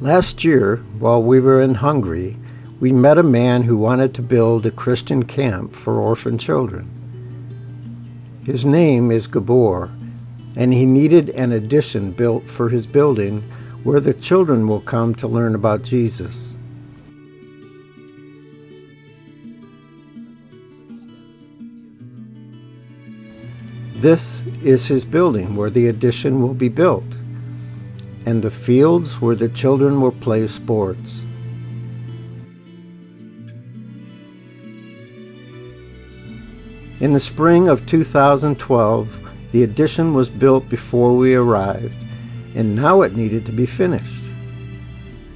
Last year, while we were in Hungary, we met a man who wanted to build a Christian camp for orphan children. His name is Gabor, and he needed an addition built for his building where the children will come to learn about Jesus. This is his building where the addition will be built, and the fields where the children will play sports. In the spring of 2012, the addition was built before we arrived, and now it needed to be finished.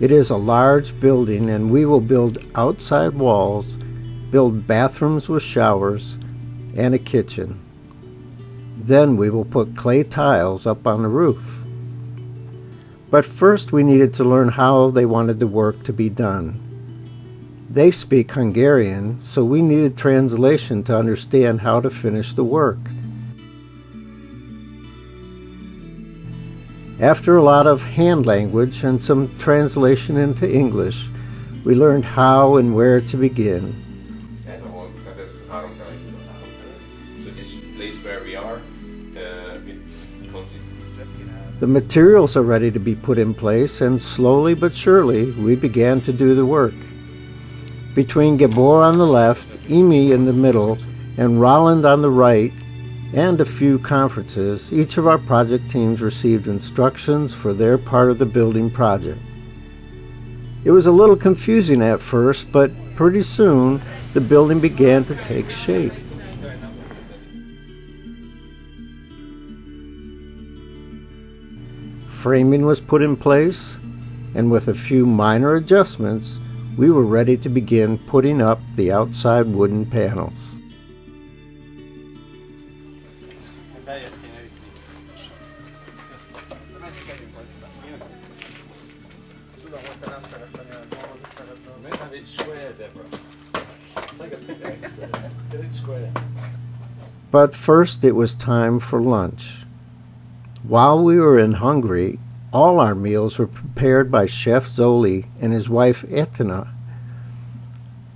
It is a large building, and we will build outside walls, build bathrooms with showers, and a kitchen. Then we will put clay tiles up on the roof. But first we needed to learn how they wanted the work to be done. They speak Hungarian, so we needed translation to understand how to finish the work. After a lot of hand language and some translation into English, we learned how and where to begin. The materials are ready to be put in place, and slowly but surely we began to do the work. Between Gabor on the left, Emi in the middle, and Roland on the right, and a few conferences, each of our project teams received instructions for their part of the building project. It was a little confusing at first, but pretty soon the building began to take shape. Framing was put in place, and with a few minor adjustments, we were ready to begin putting up the outside wooden panels. But first it was time for lunch. While we were in Hungary, all our meals were prepared by Chef Zoli and his wife Etina.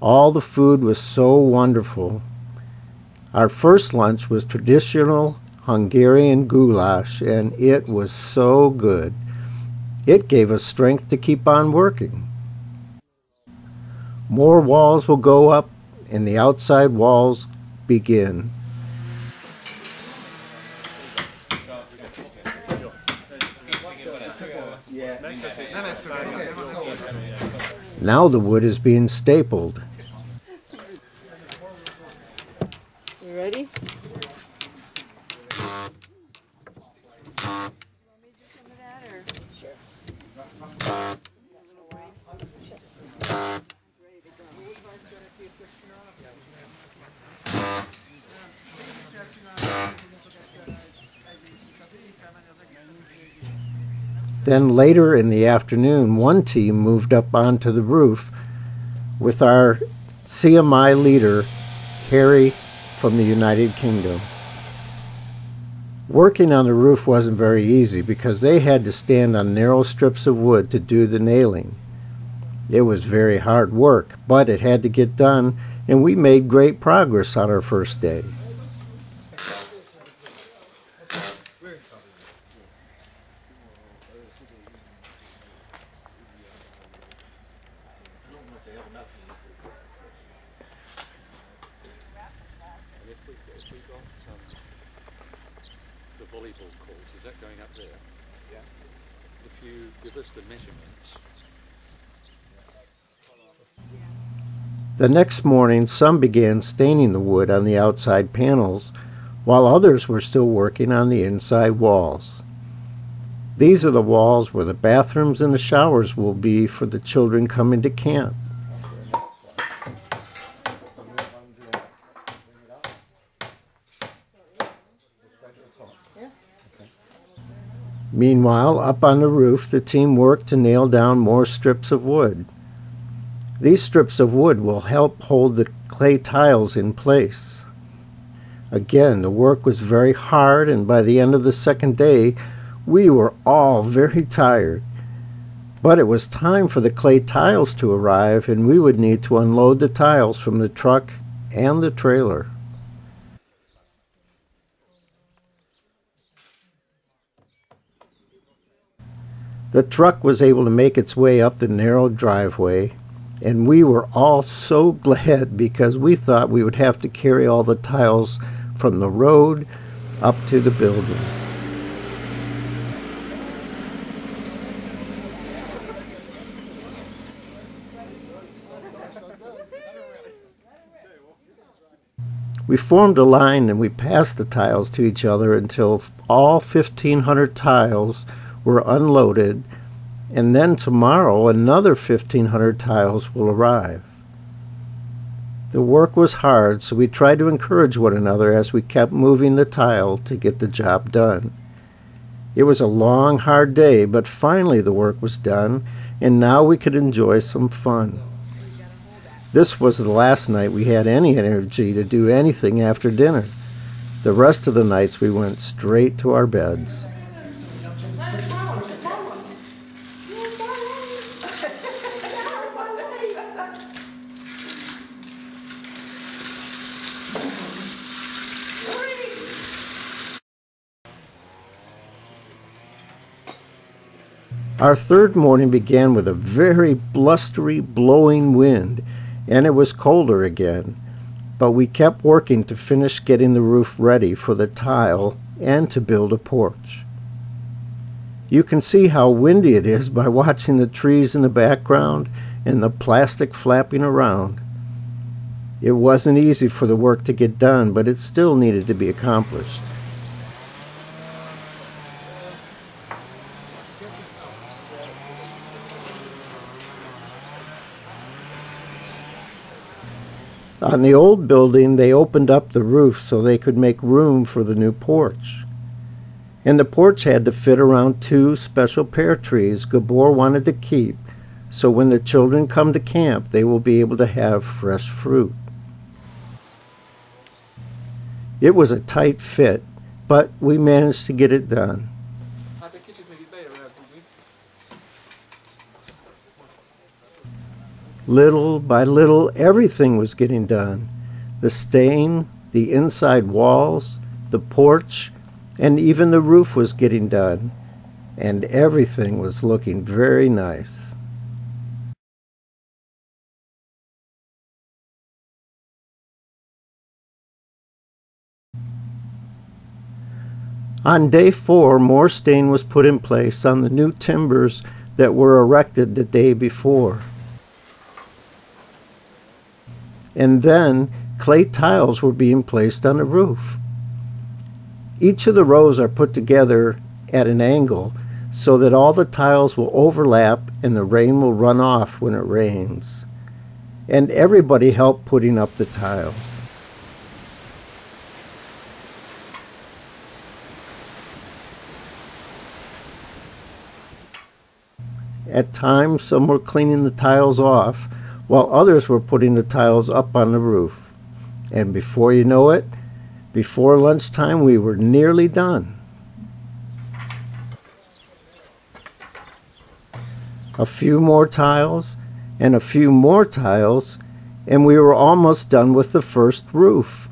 All the food was so wonderful. Our first lunch was traditional Hungarian goulash, and it was so good. It gave us strength to keep on working. More walls will go up, and the outside walls begin. Now the wood is being stapled. You ready? Then later in the afternoon, one team moved up onto the roof with our CMI leader, Harry from the United Kingdom. Working on the roof wasn't very easy because they had to stand on narrow strips of wood to do the nailing. It was very hard work, but it had to get done, and we made great progress on our first day. The volleyball court, is that going up there? Yeah. If you give us the measurements. The next morning, some began staining the wood on the outside panels, while others were still working on the inside walls. These are the walls where the bathrooms and the showers will be for the children coming to camp. Meanwhile, up on the roof, the team worked to nail down more strips of wood. These strips of wood will help hold the clay tiles in place. Again, the work was very hard, and by the end of the second day, we were all very tired. But it was time for the clay tiles to arrive, and we would need to unload the tiles from the truck and the trailer. The truck was able to make its way up the narrow driveway, and we were all so glad because we thought we would have to carry all the tiles from the road up to the building. We formed a line and we passed the tiles to each other until all 1,500 tiles were unloaded, and then tomorrow another 1,500 tiles will arrive. The work was hard, so we tried to encourage one another as we kept moving the tile to get the job done. It was a long, hard day, but finally the work was done, and now we could enjoy some fun. This was the last night we had any energy to do anything after dinner. The rest of the nights we went straight to our beds. Our third morning began with a very blustery, blowing wind, and it was colder again. But we kept working to finish getting the roof ready for the tile and to build a porch. You can see how windy it is by watching the trees in the background and the plastic flapping around. It wasn't easy for the work to get done, but it still needed to be accomplished. On the old building, they opened up the roof so they could make room for the new porch. And the porch had to fit around two special pear trees Gabor wanted to keep, so when the children come to camp, they will be able to have fresh fruit. It was a tight fit, but we managed to get it done. Little by little, everything was getting done. The stain, the inside walls, the porch, and even the roof was getting done. And everything was looking very nice. On day four, more stain was put in place on the new timbers that were erected the day before and then clay tiles were being placed on the roof. Each of the rows are put together at an angle so that all the tiles will overlap and the rain will run off when it rains. And everybody helped putting up the tiles. At times, some were cleaning the tiles off while others were putting the tiles up on the roof. And before you know it, before lunchtime, we were nearly done. A few more tiles, and a few more tiles, and we were almost done with the first roof.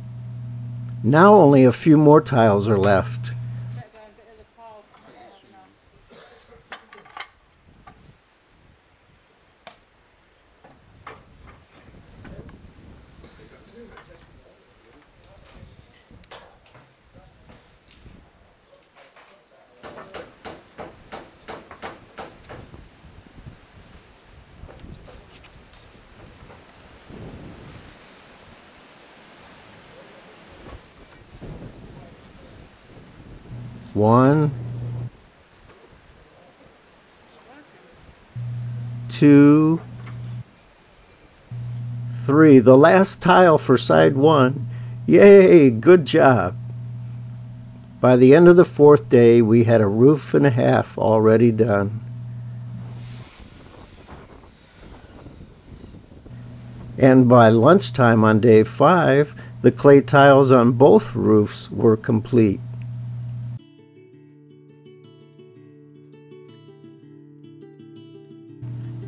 Now only a few more tiles are left. One, two, three. The last tile for side one. Yay, good job. By the end of the fourth day, we had a roof and a half already done. And by lunchtime on day five, the clay tiles on both roofs were complete.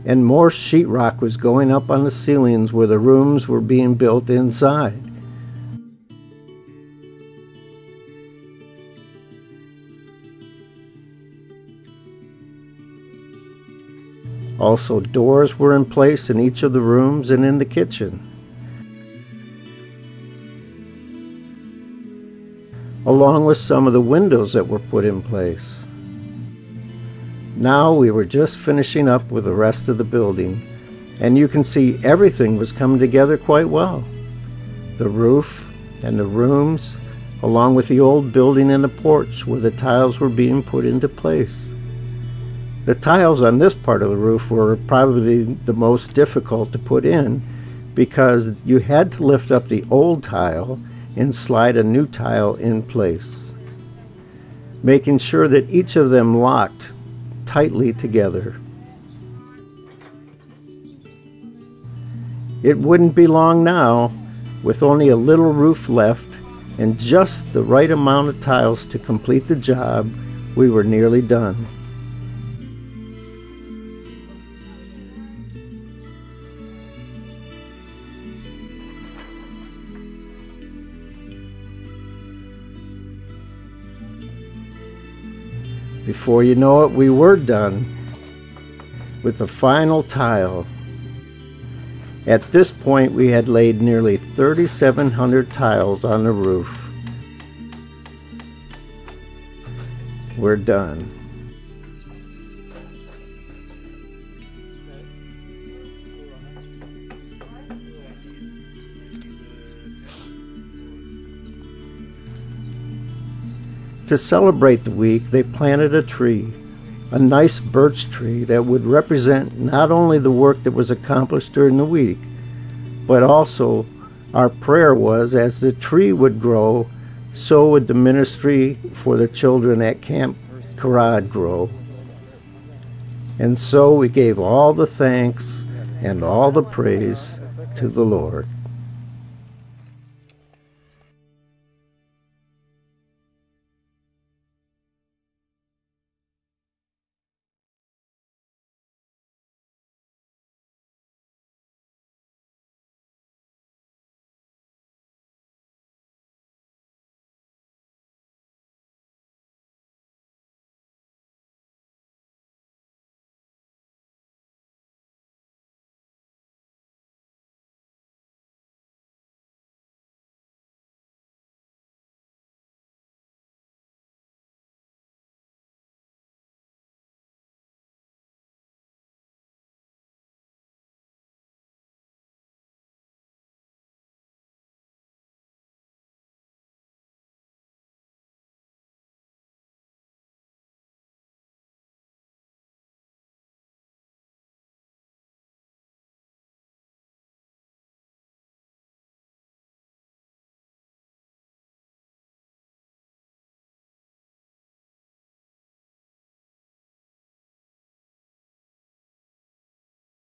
And more sheetrock was going up on the ceilings where the rooms were being built inside. Also, doors were in place in each of the rooms and in the kitchen. Along with some of the windows that were put in place. Now we were just finishing up with the rest of the building, and you can see everything was coming together quite well. The roof and the rooms, along with the old building and the porch where the tiles were being put into place. The tiles on this part of the roof were probably the most difficult to put in because you had to lift up the old tile and slide a new tile in place, making sure that each of them locked tightly together. It wouldn't be long now, with only a little roof left and just the right amount of tiles to complete the job, we were nearly done. Before you know it, we were done with the final tile. At this point, we had laid nearly 3,700 tiles on the roof. We're done. To celebrate the week, they planted a tree, a nice birch tree that would represent not only the work that was accomplished during the week, but also our prayer was as the tree would grow, so would the ministry for the children at Camp Karad grow. And so we gave all the thanks and all the praise to the Lord.